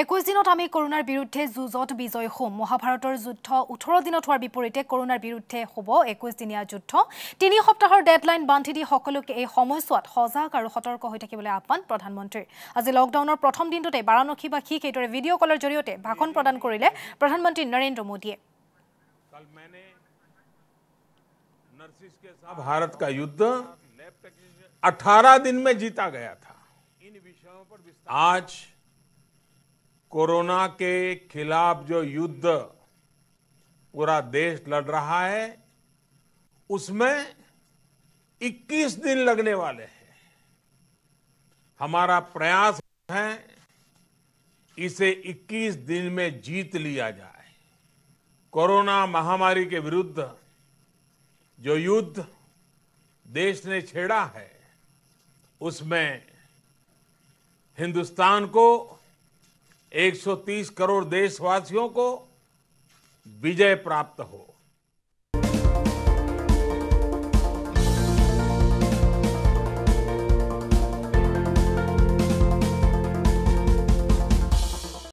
একৈছ দিনত আমি কৰোণাৰ বিৰুদ্ধে যুঁজত বিজয় হ'ম মহাভাৰতৰ যুদ্ধ ওঠৰ দিনত হোৱাৰ বিপৰীতে কৰোণাৰ বিৰুদ্ধে হ'ব একৈছ দিনীয়া যুদ্ধ তিনি সপ্তাহৰ ডেডলাইন বান্ধি দি সকলোকে এই সময়ছোৱাত সজাগ আৰু সতৰ্ক হৈ থাকিবলৈ আহ্বান প্ৰধানমন্ত্ৰীৰ আজি লকডাউনৰ প্ৰথম দিনটোতে বাৰাণসীবাসীক এইদৰে ভিডিঅ' কলৰ জৰিয়তে ভাষণ প্ৰদান কৰিলে প্ৰধানমন্ত্ৰী নৰেন্দ্ৰ মোদীয়ে कल मैंने नर्सिस के साथ भारत का युद्ध 18 दिन में जीता गया था इन विषयों पर आज कोरोना के खिलाफ जो युद्ध पूरा देश लड़ रहा है, उसमें 21 दिन लगने वाले हैं। हमारा प्रयास है इसे 21 दिन में जीत लिया जाए। कोरोना महामारी के विरुद्ध जो युद्ध देश ने छेड़ा है, उसमें हिंदुस्तान को 130 करोड़ देशवासियों को विजय प्राप्त हो।